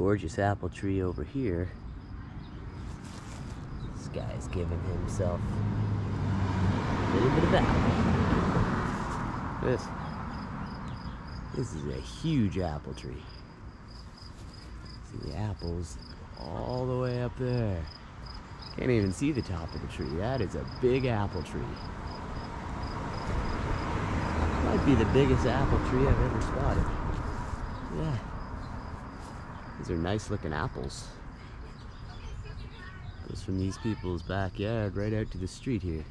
gorgeous apple tree over here. This guy's giving himself a little bit of apple. This, this is a huge apple tree. See the apples all the way up there. Can't even see the top of the tree. That is a big apple tree. Might be the biggest apple tree I've ever spotted. Yeah. These are nice looking apples. Goes from these people's backyard right out to the street here.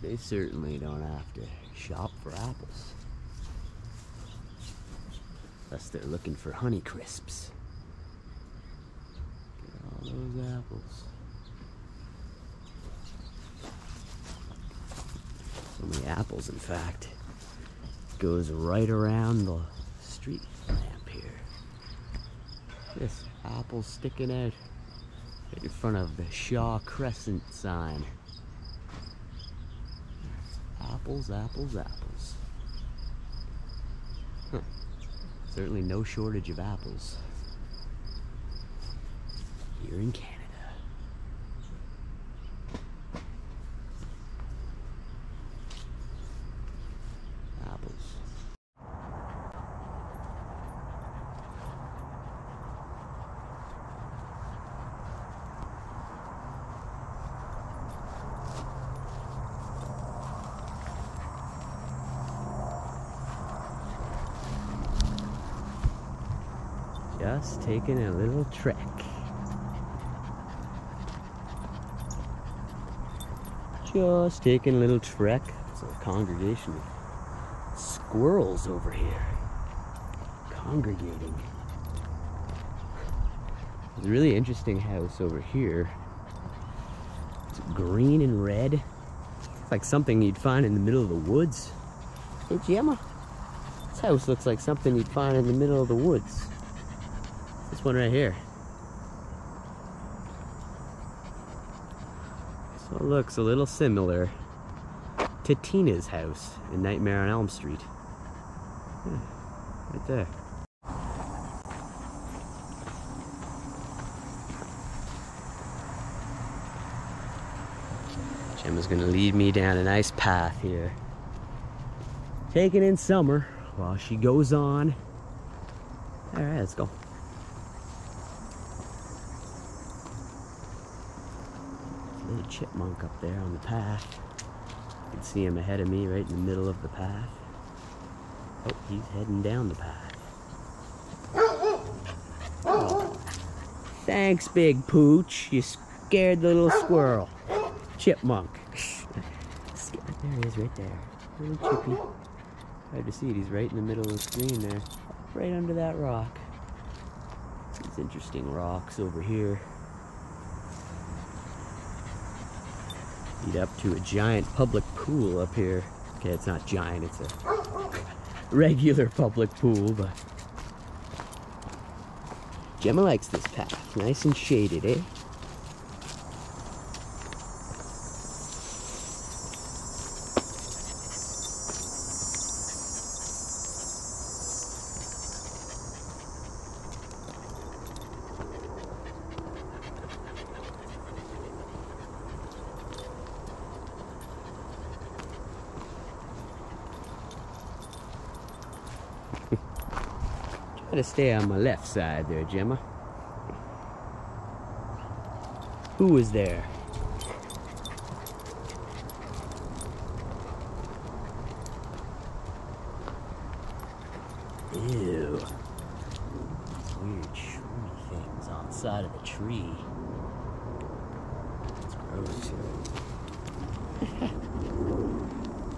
They certainly don't have to shop for apples. Unless they're looking for Honey Crisps. Get all those apples. So many apples, in fact. Goes right around the street. This apple sticking out in front of the Shaw Crescent sign. Apples, apples, apples. Huh. Certainly no shortage of apples here in Canada. Apples. Just taking a little trek. Just taking a little trek. It's a congregation of squirrels over here. Congregating. It's a really interesting house over here. It's green and red. It's like something you'd find in the middle of the woods. Hey Jemma, this house looks like something you'd find in the middle of the woods. One right here. So it looks a little similar to Tina's house in Nightmare on Elm Street. Yeah, right there. Jemma's gonna lead me down a nice path here. Taking in summer while she goes on. Alright, let's go. little chipmunk up there on the path. You can see him ahead of me right in the middle of the path. Oh, he's heading down the path. Oh. Thanks, big pooch. You scared the little squirrel. Chipmunk. there he is right there. Little chippy. Hard to see it. He's right in the middle of the screen there. Right under that rock. These interesting rocks over here. Lead up to a giant public pool up here. Okay, it's not giant, it's a regular public pool, but Jemma likes this path. Nice and shaded, eh? Try to stay on my left side there, Jemma. Who was there? Ew. These weird shroomy things on the side of the tree. It's gross.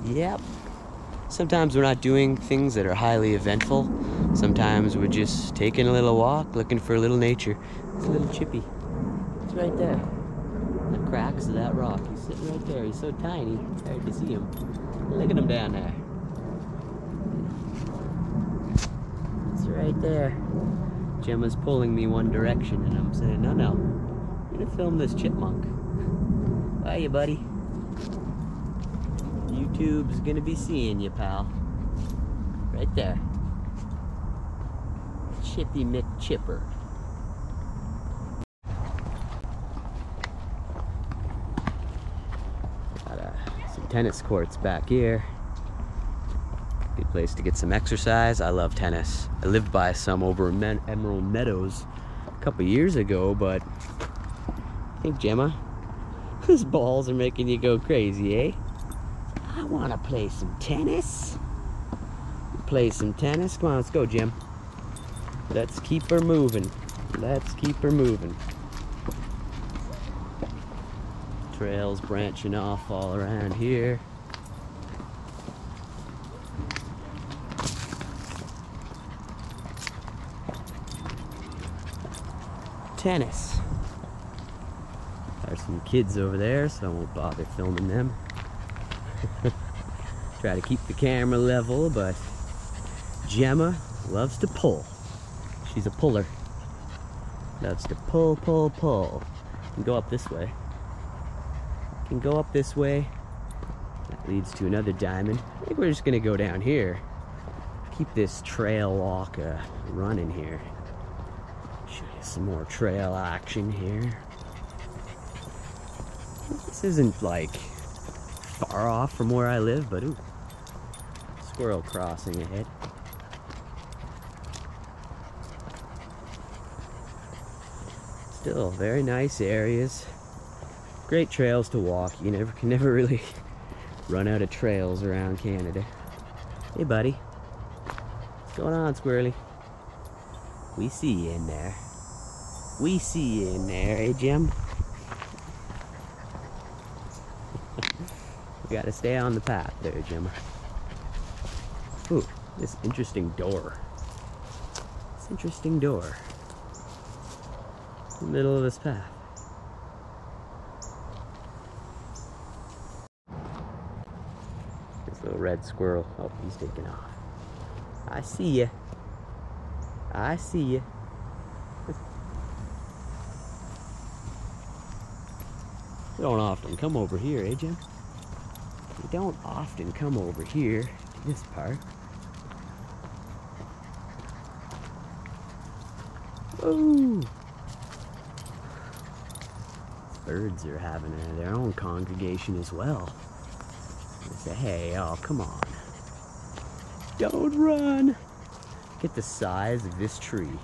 yep. Sometimes we're not doing things that are highly eventful. Sometimes we're just taking a little walk, looking for a little nature. It's a little chippy. It's right there. The cracks of that rock. He's sitting right there. He's so tiny, it's hard to see him. Look at him down there. It's right there. Jemma's pulling me one direction and I'm saying, no, no. I'm gonna film this chipmunk. Hiya, buddy. YouTube's gonna be seeing you, pal. Right there. Chippy McChipper. Got uh, some tennis courts back here. Good place to get some exercise. I love tennis. I lived by some over Men Emerald Meadows a couple years ago, but I think Jemma, those balls are making you go crazy, eh? I want to play some tennis. Play some tennis. Come on, let's go, Jim. Let's keep her moving. Let's keep her moving. Trails branching off all around here. Tennis. There's some kids over there, so I won't bother filming them. Try to keep the camera level, but Jemma loves to pull. She's a puller. Loves to pull, pull, pull. Can go up this way. Can go up this way. That leads to another diamond. I think we're just gonna go down here. Keep this trail walk uh, running here. Show you some more trail action here. This isn't like far off from where I live, but ooh, squirrel crossing ahead. Still very nice areas. Great trails to walk. You never can never really run out of trails around Canada. Hey buddy. What's going on, Squirrely? We see you in there. We see you in there, eh, Jim? we gotta stay on the path there, Jim. Ooh, this interesting door. This interesting door. Middle of this path. This little red squirrel. Oh, he's taking off. I see ya. I see ya. You don't often come over here, eh, Jim? You don't often come over here to this part. Ooh. Birds are having their own congregation as well. They say, hey, oh, come on. Don't run. Look at the size of this tree.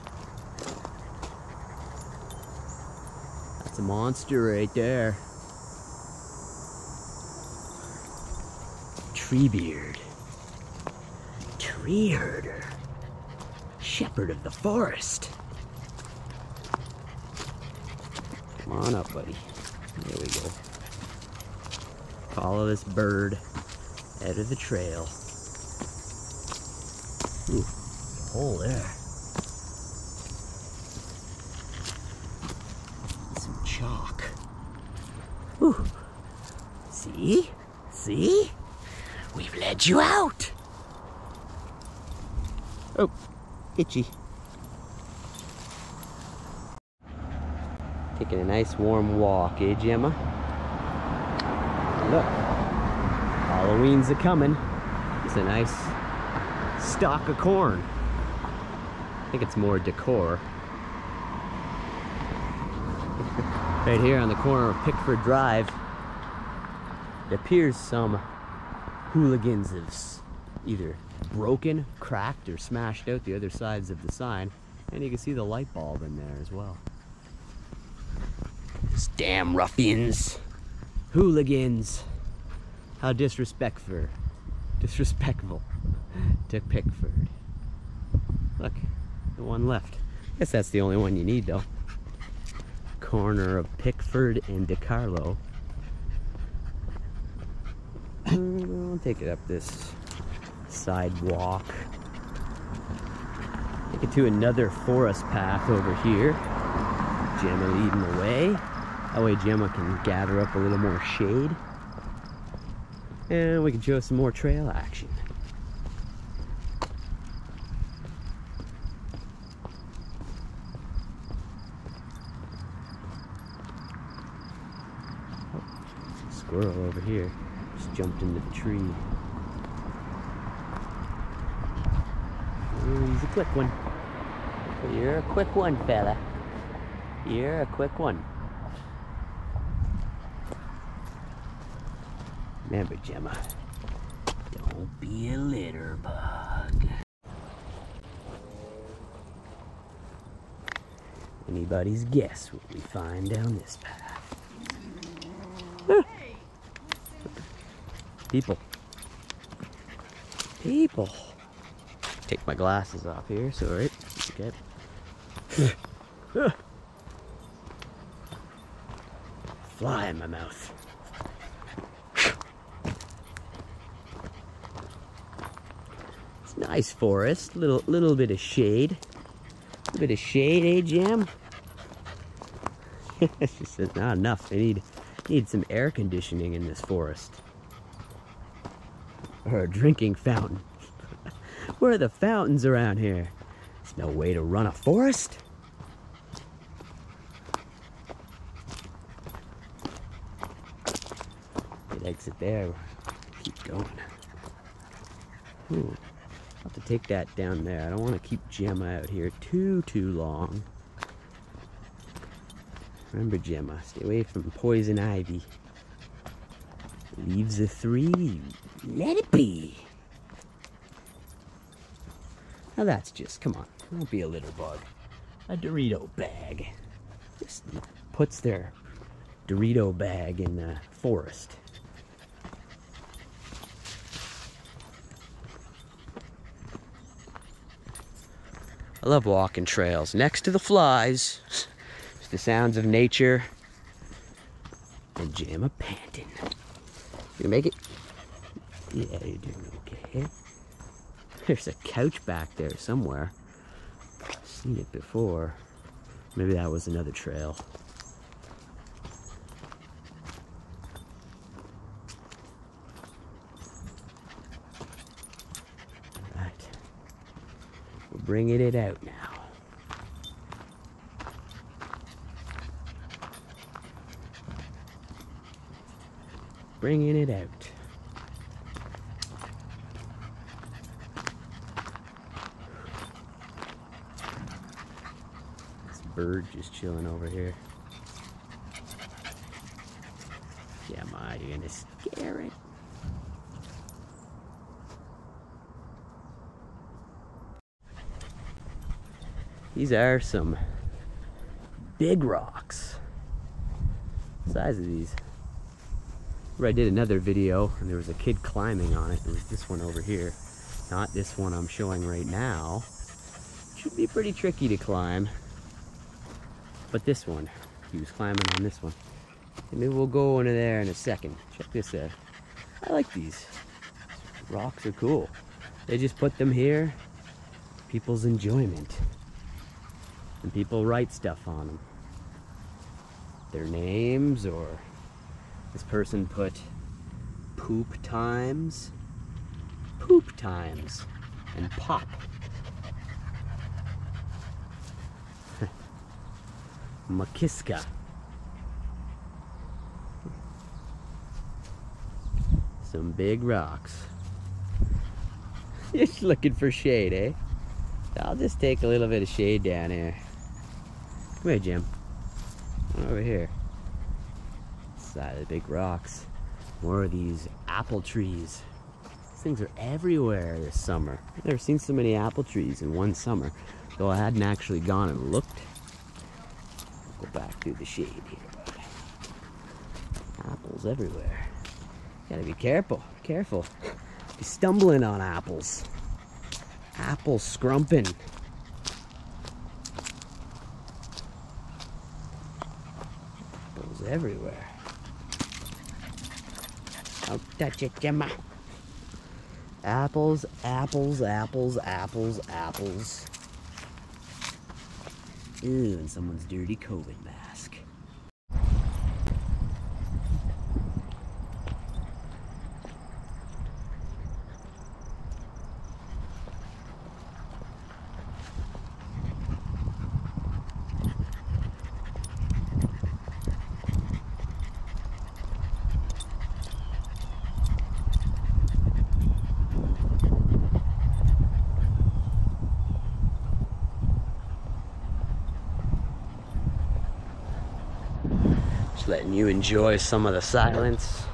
That's a monster right there. Treebeard. Tree herder. Shepherd of the forest. Come on up, buddy. There we go. Follow this bird out of the trail. Ooh, hole there. Some chalk. Ooh. See? See? We've led you out. Oh, itchy. Taking a nice warm walk, eh, Jemma? Look, Halloween's a coming. It's a nice stalk of corn. I think it's more decor. right here on the corner of Pickford Drive, it appears some hooligans have either broken, cracked, or smashed out the other sides of the sign. And you can see the light bulb in there as well. These damn ruffians. Hooligans. How disrespectful. Disrespectful to Pickford. Look, the one left. I Guess that's the only one you need though. Corner of Pickford and DeCarlo. I'll take it up this sidewalk. Take it to another forest path over here. Jemma leading the way. That way Jemma can gather up a little more shade. And we can show some more trail action. Oh, squirrel over here. Just jumped into the tree. Ooh, he's a quick one. You're a quick one, fella. You're a quick one. Remember, Jemma, don't be a litter bug. Anybody's guess what we find down this path. People. People. Take my glasses off here, sorry. Okay. Fly in my mouth. It's nice forest, little little bit of shade. A bit of shade, eh, Jam? she says, not enough. I need need some air conditioning in this forest. Or a drinking fountain. Where are the fountains around here? There's no way to run a forest. Good exit there. Keep going. Ooh. I'll have to take that down there. I don't want to keep Jemma out here too, too long. Remember, Jemma, stay away from poison ivy. Leaves a three. Let it be. Now that's just, come on, don't be a litter bug. A Dorito bag. Just puts their Dorito bag in the forest. I love walking trails next to the flies. It's the sounds of nature. And Jemma panting. You make it? Yeah, you're doing okay. There's a couch back there somewhere. Seen it before. Maybe that was another trail. Right. We're bringing it out now. Bringing it out. This bird just chilling over here. Yeah, my, you're gonna scare it. These are some big rocks. size of these. Where I did another video and there was a kid climbing on it. It was this one over here. Not this one I'm showing right now. Should be pretty tricky to climb. But this one, he was climbing on this one. And maybe we'll go into there in a second. Check this out. I like these. Rocks are cool. They just put them here. People's enjoyment. And people write stuff on them. Their names or this person put poop times, poop times, and pop. Makiska. Some big rocks. Just looking for shade, eh? I'll just take a little bit of shade down here. Come here, Jim. Over here. Side of the big rocks. More of these apple trees. These things are everywhere this summer. I've never seen so many apple trees in one summer. Though I hadn't actually gone and looked. Go back through the shade here. Apples everywhere. Gotta be careful, careful. Be stumbling on apples. Apple scrumping. Apples everywhere. Don't touch it, Jemma. Apples, apples, apples, apples, apples. Ew, and someone's dirty COVID mask. Just letting you enjoy some of the silence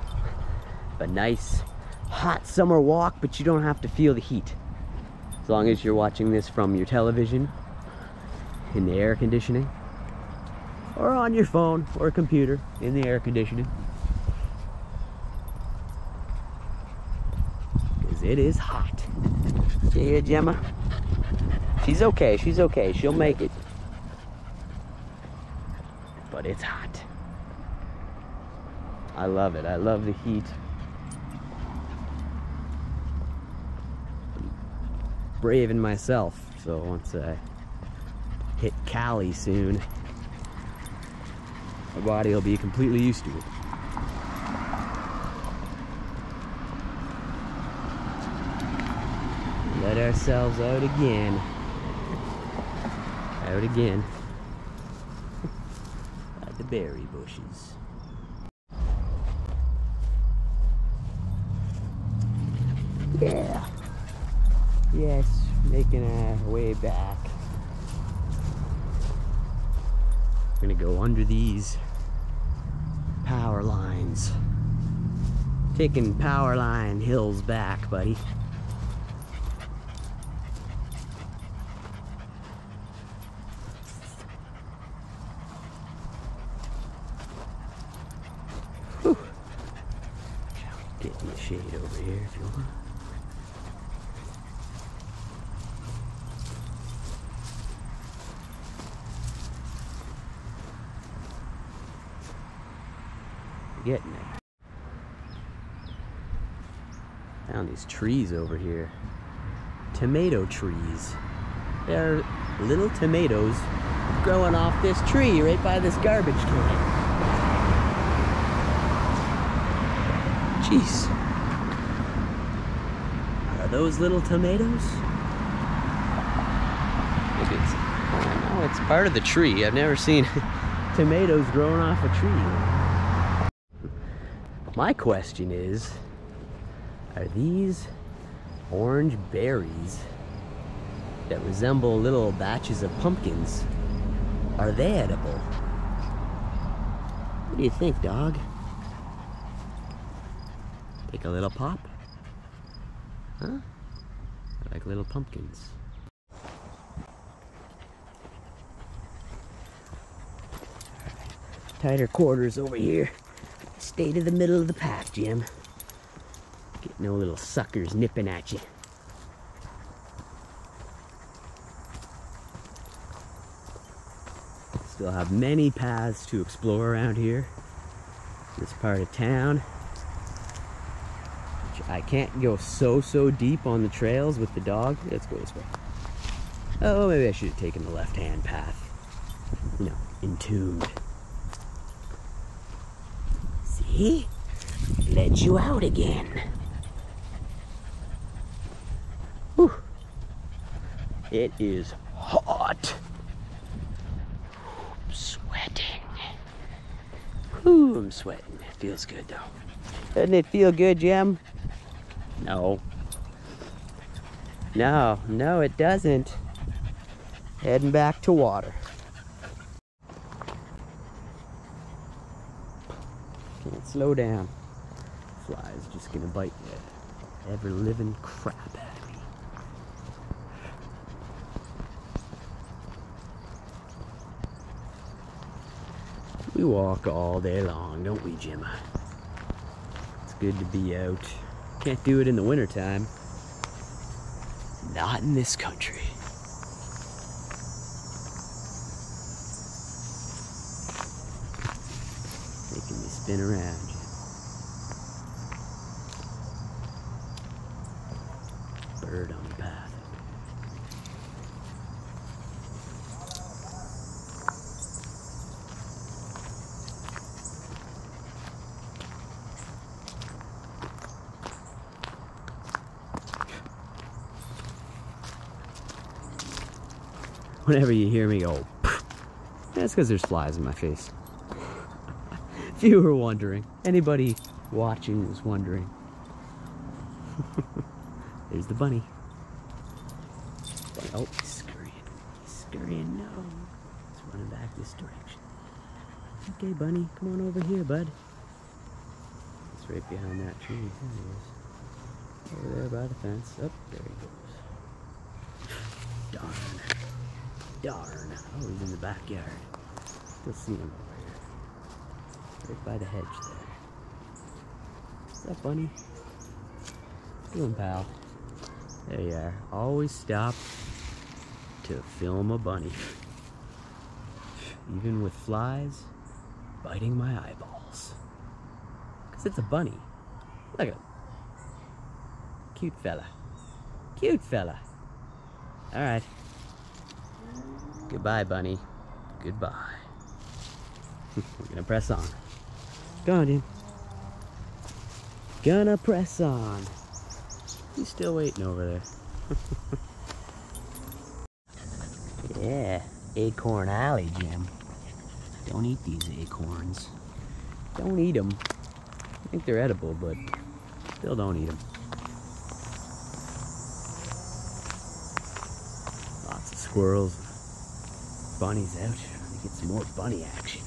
a nice hot summer walk, but you don't have to feel the heat. As long as you're watching this from your television in the air conditioning or on your phone or computer in the air conditioning. Because it is hot. Here, Jemma? She's okay, she's okay, she'll make it. But it's hot. I love it, I love the heat. Brave in myself, so once I hit Cali soon, my body will be completely used to it. Let ourselves out again. Out again. By the berry bushes. Yeah. Yes, making our way back. We're gonna go under these power lines. Taking power line hills back, buddy. Whew. Get you a shade over here if you want. getting there. Found these trees over here. Tomato trees. There are little tomatoes growing off this tree right by this garbage can. Jeez. Are those little tomatoes? Maybe it's, oh, no, it's part of the tree. I've never seen tomatoes growing off a tree. My question is, are these orange berries that resemble little batches of pumpkins, are they edible? What do you think, dog? Take a little pop? Huh? Like little pumpkins. Tighter quarters over here. Stay to the middle of the path, Jim. No little suckers nipping at you. Still have many paths to explore around here. This part of town. I can't go so, so deep on the trails with the dog. Let's go this way. Oh, maybe I should have taken the left-hand path. You know, entombed. See? Let you out again. It is hot. I'm sweating. Whew, I'm sweating. It feels good though. Doesn't it feel good, Jim? No. No, no, it doesn't. Heading back to water. Can't slow down. Fly's just gonna bite the ever living crap out of me. We walk all day long, don't we, Jemma? It's good to be out. Can't do it in the wintertime. Not in this country. Making me spin around. Bird on the path. Whenever you hear me go, that's because there's flies in my face. if you were wondering, anybody watching was wondering. There's the bunny. Oh, he's scurrying. He's scurrying. No. He's running back this direction. Okay, bunny, come on over here, bud. It's right behind that tree. There he is. Over there by the fence. Up oh, there he goes. Darn. Darn. Oh, he's in the backyard. Still see him over here. Right by the hedge there. What's up, bunny? Doing, pal? There you are. Always stop to film a bunny. Even with flies biting my eyeballs. Because it's a bunny. Look at him. Cute fella. Cute fella. Alright. Goodbye, bunny. Goodbye. We're gonna press on. Go on, dude. Gonna press on. He's still waiting over there. yeah, Acorn Alley, Jim. Don't eat these acorns. Don't eat them. I think they're edible, but still don't eat them. Lots of squirrels. Bunnies out. Get some more bunny action.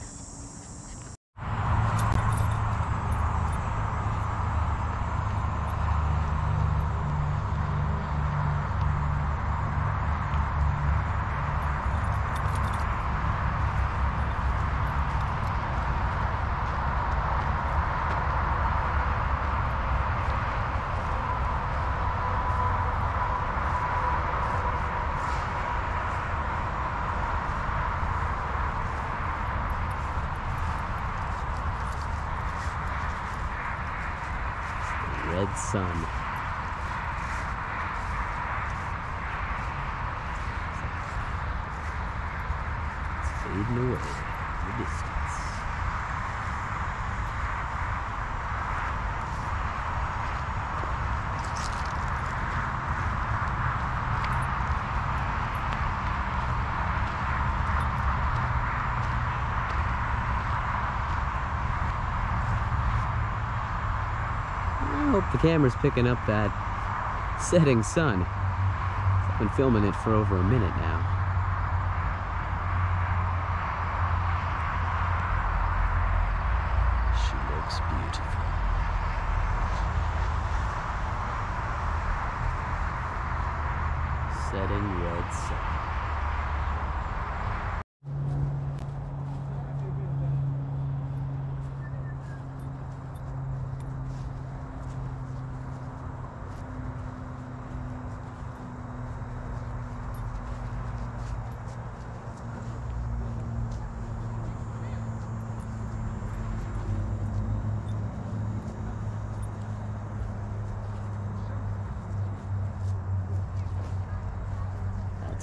red sun. It's fading away in the distance. hope the camera's picking up that setting sun. I've been filming it for over a minute now. She looks beautiful. Setting red sun.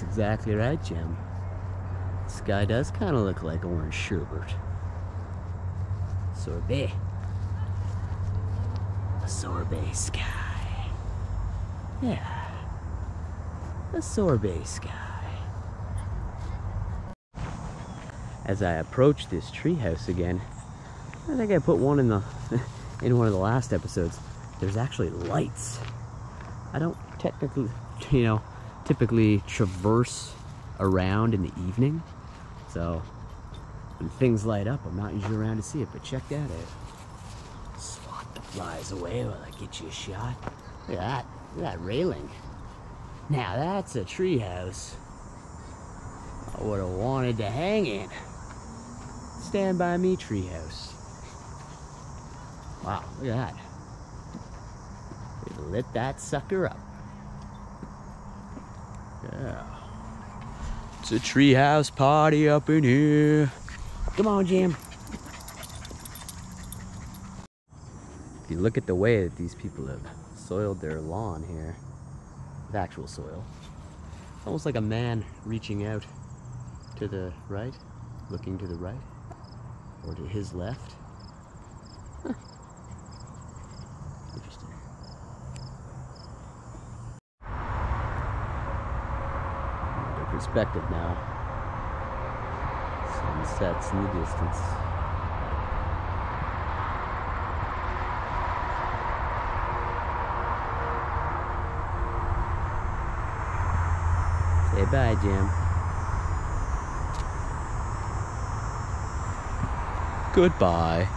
That's exactly right, Jim. This guy does kind of look like orange sherbet. Sorbet. A sorbet sky. Yeah. A sorbet sky. As I approach this treehouse again, I think I put one in the in one of the last episodes. There's actually lights. I don't technically, you know, typically traverse around in the evening. So when things light up, I'm not usually around to see it, but check that out. Swat the flies away while I get you a shot. Look at that. Look at that railing. Now that's a treehouse I would have wanted to hang in. Stand by me treehouse. Wow, look at that. We lit that sucker up. It's a treehouse party up in here. Come on, Jim. If you look at the way that these people have soiled their lawn here, with actual soil, it's almost like a man reaching out to the right, looking to the right, or to his left. Huh. Perspective now. Sun sets in the distance. Say bye, Jim. Goodbye.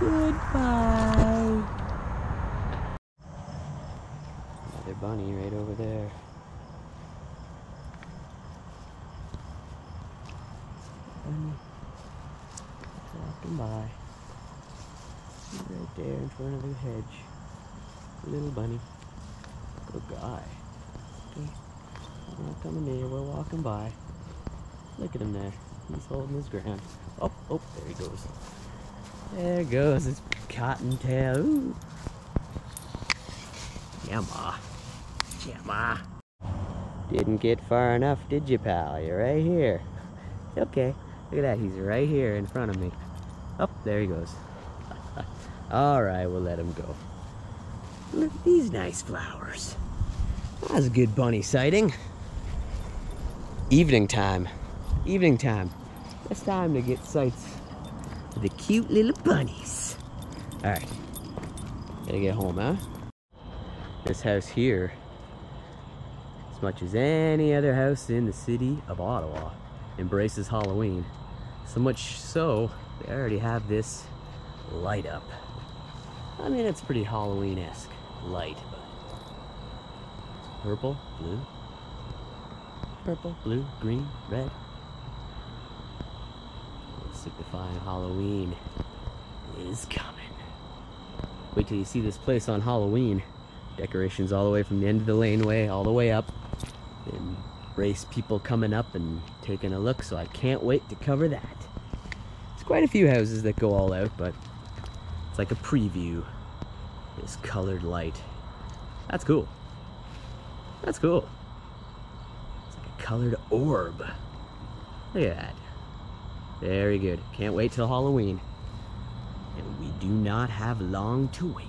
Goodbye. Another bunny right over there. Bunny. Walking by. Right there in front of the hedge. Little bunny. Good guy. Okay. We're not coming near, we're walking by. Look at him there. He's holding his ground. Oh, oh, there he goes. There goes his cottontail. Ooh. Yeah, ma. Yeah. Didn't get far enough, did you, pal? You're right here. Okay. Look at that. He's right here in front of me. Oh, there he goes. All right, we'll let him go. Look at these nice flowers. That's a good bunny sighting. Evening time. Evening time. It's time to get sights of the cute little bunnies. All right. Gotta get home, huh? This house here, as much as any other house in the city of Ottawa, embraces Halloween. So much so, they already have this light up. I mean, it's pretty Halloween-esque light, but purple, blue, purple, blue, green, red, signifying Halloween is coming. Wait till you see this place on Halloween. Decorations all the way from the end of the laneway all the way up. Embrace people coming up and taking a look, so I can't wait to cover that. It's quite a few houses that go all out, but it's like a preview. This colored light. That's cool. That's cool. It's like a colored orb. Look at that. Very good. Can't wait till Halloween. And we do not have long to wait.